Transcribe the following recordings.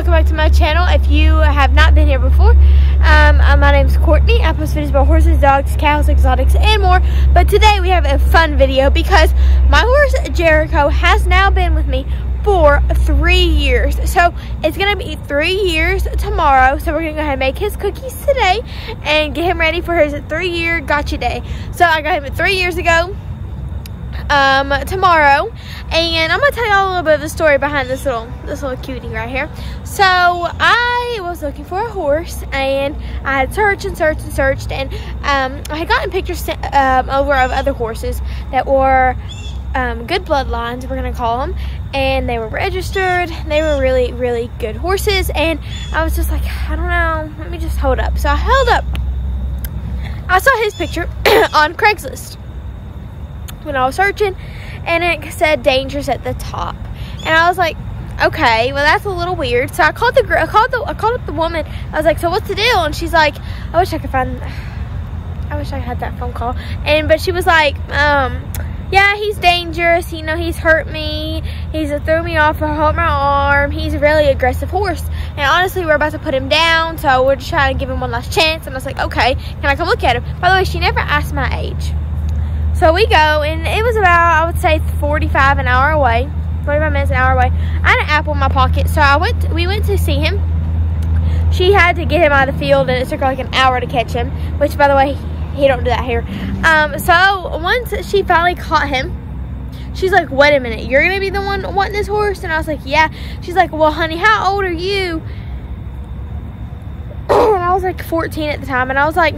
welcome back to my channel. If you have not been here before, um, uh, my name is Courtnie. I post videos about horses, dogs, cows, exotics, and more. But today we have a fun video because my horse Jericho has now been with me for three years. So it's gonna be three years tomorrow. So we're gonna go ahead and make his cookies today and get him ready for his three year gotcha day. So I got him three years ago um, tomorrow, and I'm gonna tell y'all a little bit of the story behind this little this little cutie right here. So I was looking for a horse, and I had searched and searched and searched, and um, I had gotten pictures um, over of other horses that were um, good bloodlines, we're gonna call them, and they were registered. They were really really good horses, and I was just like, I don't know, let me just hold up. So I held up. I saw his picture on Craigslist when I was searching and it said dangerous at the top. And I was like, okay, well that's a little weird. So I called the girl, I called the I called up the woman. I was like, so what's the deal? And she's like, I wish I could find I wish I had that phone call. And but she was like, um, yeah, he's dangerous. You know, he's hurt me. He's threw me off or hurt my arm. He's a really aggressive horse. And honestly, we're about to put him down, so we're just trying to give him one last chance. And I was like, okay, can I come look at him? By the way, she never asked my age. So we go, and it was about, I would say, 45 an hour away. 45 minutes an hour away. I had an apple in my pocket, so I went. we went to see him. She had to get him out of the field, and it took her like an hour to catch him. Which, by the way, he don't do that here. Um, so once she finally caught him, she's like, "Wait a minute, you're gonna be the one wanting this horse?" And I was like, "Yeah." She's like, "Well, honey, how old are you?" and I was like 14 at the time, and I was like.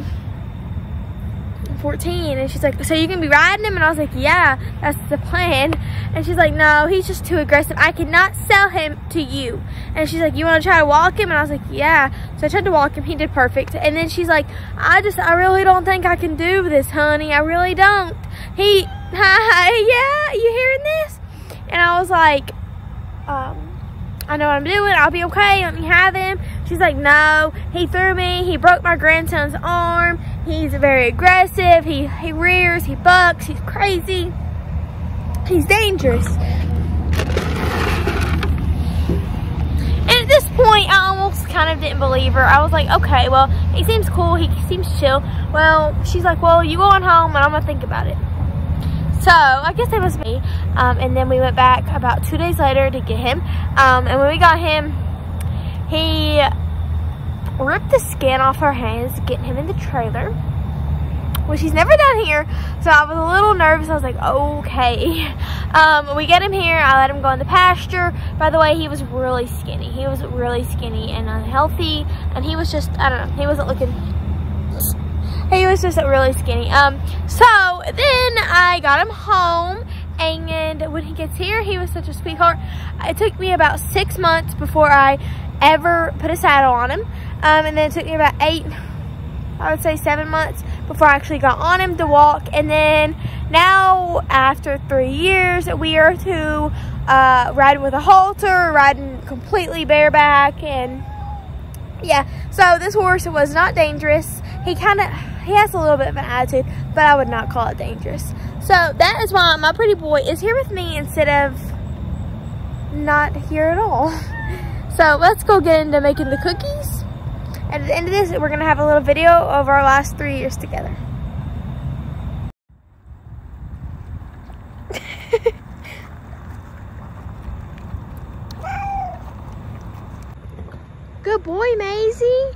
14 and she's like so you can be riding him? And I was like yeah that's the plan. And she's like no he's just too aggressive. I cannot sell him to you. And she's like you want to try to walk him? And I was like yeah. So I tried to walk him. He did perfect. And then she's like I just I really don't think I can do this honey. I really don't. He hi yeah you hearing this? And I was like um I know what I'm doing. I'll be okay. Let me have him. She's like, no. He threw me. He broke my grandson's arm. He's very aggressive. He, he rears. He bucks. He's crazy. He's dangerous. And at this point, I almost kind of didn't believe her. I was like, okay, well, he seems cool. He seems chill. Well, she's like, well, you go on home and I'm going to think about it. So I guess it was me. Um, and then we went back about two days later to get him. Um, and when we got him, he ripped the skin off our hands, getting him in the trailer. Which he's never done here. So I was a little nervous. I was like, okay. Um, we get him here. I let him go in the pasture. By the way, he was really skinny. He was really skinny and unhealthy. And he was just, I don't know, he wasn't looking was just really skinny. Um, so then I got him home and when he gets here, he was such a sweetheart. It took me about six months before I ever put a saddle on him. Um, and then it took me about eight, I would say seven months before I actually got on him to walk. And then now, after three years, we are to uh, riding with a halter, riding completely bareback, and yeah. So this horse was not dangerous. He kind of he has a little bit of an attitude, but I would not call it dangerous. So that is why my pretty boy is here with me instead of not here at all. So let's go get into making the cookies. And at the end of this, we're gonna have a little video of our last three years together. Good boy, Maisie.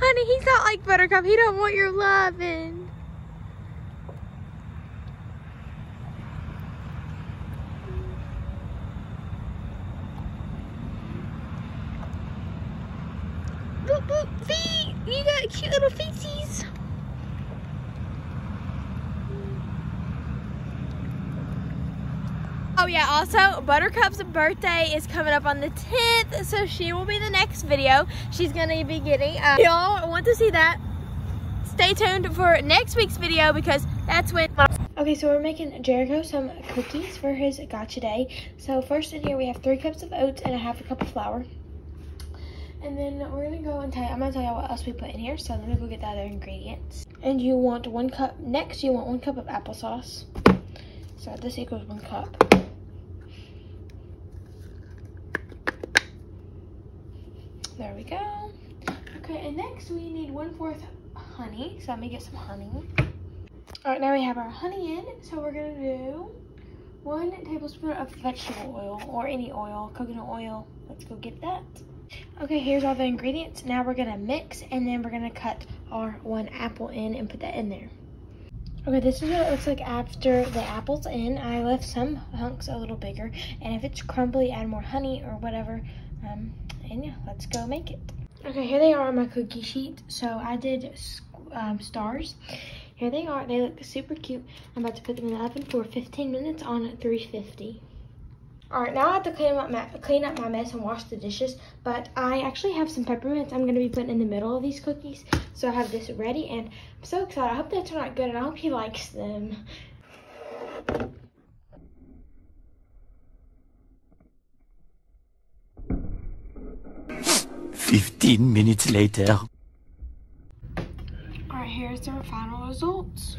Honey, he's Buttercup. He don't want your loving. Boop, boop, feet. You got cute little feetsies. Oh yeah, also Buttercup's birthday is coming up on the 10th, so she will be the next video she's gonna be getting. Uh, Y'all want to see that? Stay tuned for next week's video because that's when Okay, so we're making Jericho some cookies for his gotcha day. So first in here we have three cups of oats and a half a cup of flour. And then we're gonna go and tell you, I'm gonna tell you what else we put in here. So let me go get the other ingredients. And you want one cup, next you want one cup of applesauce. So this equals one cup. There we go. Okay, and next we need one fourth honey. So let me get some honey. All right, now we have our honey in. So we're gonna do one tablespoon of vegetable oil or any oil, coconut oil. Let's go get that. Okay, here's all the ingredients. Now we're gonna mix and then we're gonna cut our one apple in and put that in there. Okay, this is what it looks like after the apple's in. I left some hunks a little bigger and if it's crumbly, add more honey or whatever. Um, and yeah, let's go make it. Okay, here they are on my cookie sheet. So I did um, stars. Here they are. They look super cute. I'm about to put them in the oven for 15 minutes on 350. All right, now I have to clean up, my, clean up my mess and wash the dishes, but I actually have some peppermints I'm gonna be putting in the middle of these cookies. So I have this ready and I'm so excited. I hope they turn out good and I hope he likes them. Fifteen minutes later. All right, our final results.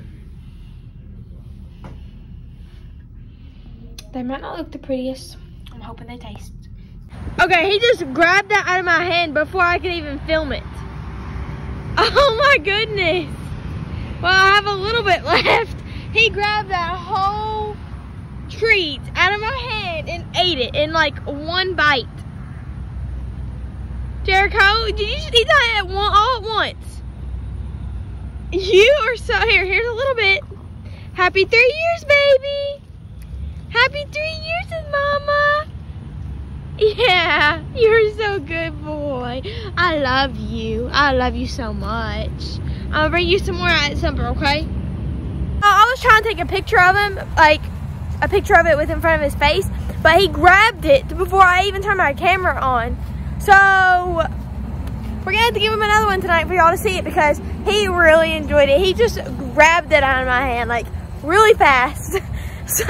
They might not look the prettiest. I'm hoping they taste. Okay, he just grabbed that out of my hand before I could even film it. Oh my goodness. Well, I have a little bit left. He grabbed that whole treat out of my hand and ate it in like one bite. Jericho, did you just eat that at one, all at once? You are so, here, here's a little bit. Happy three years, baby. Happy three years mama. Yeah, you're so good boy. I love you. I love you so much. I'll bring you some more at supper, okay? I was trying to take a picture of him, like a picture of it with in front of his face, but he grabbed it before I even turned my camera on. So, we're gonna have to give him another one tonight for y'all to see it because he really enjoyed it. He just grabbed it out of my hand, like really fast. So,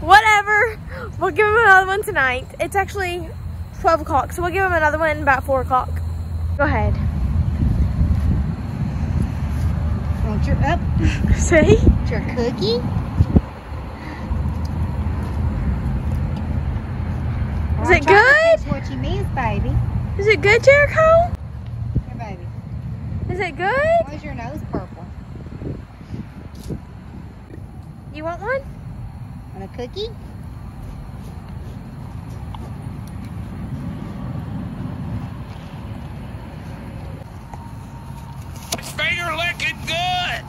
whatever. We'll give him another one tonight. It's actually 12 o'clock, so we'll give him another one about 4 o'clock. Go ahead. Want your up? See? Your cookie? Is it good? What you means, baby. Is it good, Jericho? Here, baby. Is it good? Why is your nose purple? You want one? Want a cookie? Finger licking good.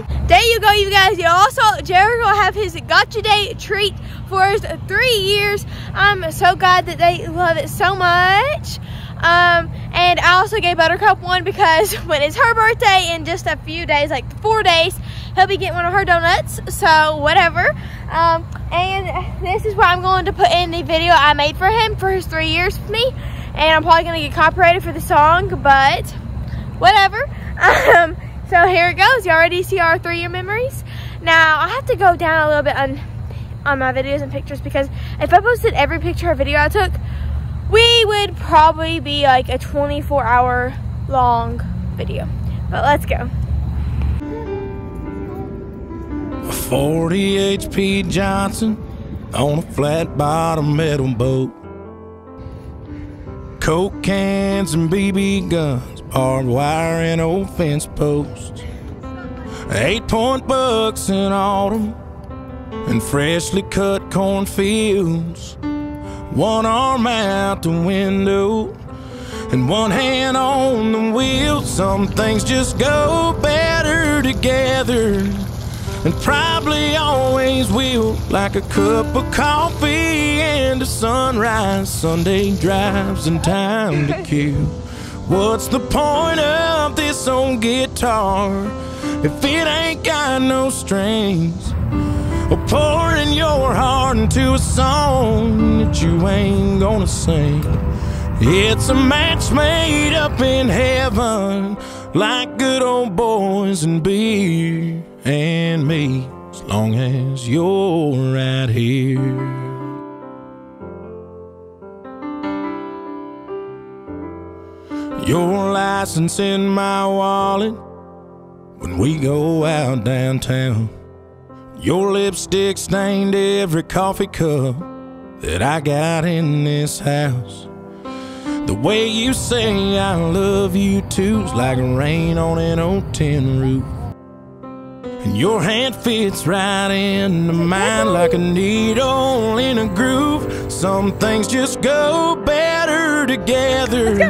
There you go, you guys. You also, Jericho will have his gotcha day treat for his three years. I'm so glad that they love it so much. Um, and I also gave Buttercup one because when it's her birthday in just a few days, like four days, he'll be getting one of her donuts. So whatever. Um, and this is what I'm going to put in the video I made for him for his three years with me. And I'm probably going to get copyrighted for the song, but whatever. Um, so here it goes. You already see our three-year memories. Now, I have to go down a little bit on, on my videos and pictures because if I posted every picture or video I took, we would probably be like a 24 hour long video. But let's go. A 40 HP Johnson on a flat bottom metal boat. Coke cans and BB guns, barbed wire and old fence posts. Eight point bucks in autumn and freshly cut cornfields. One arm out the window and one hand on the wheel. Some things just go better together and probably always will. Like a cup of coffee and a sunrise, Sunday drives and time to kill. What's the point of this old guitar if it ain't got no strings? Pouring your heart into a song that you ain't gonna sing. It's a match made up in heaven, like good old boys and beer and me, as long as you're right here. Your license in my wallet when we go out downtown. Your lipstick stained every coffee cup that I got in this house. The way you say I love you too is like rain on an old tin roof. And your hand fits right into mine like a needle in a groove. Some things just go better together.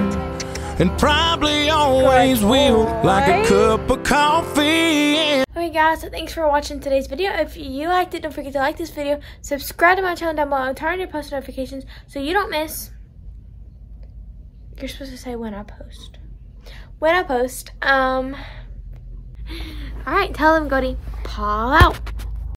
And probably always will, like a cup of coffee. Okay guys, so thanks for watching today's video. If you liked it, don't forget to like this video, subscribe to my channel down below, and turn on your post notifications so you don't miss. You're supposed to say when I post. When I post. Um. All right, tell them, Cody. Paul out.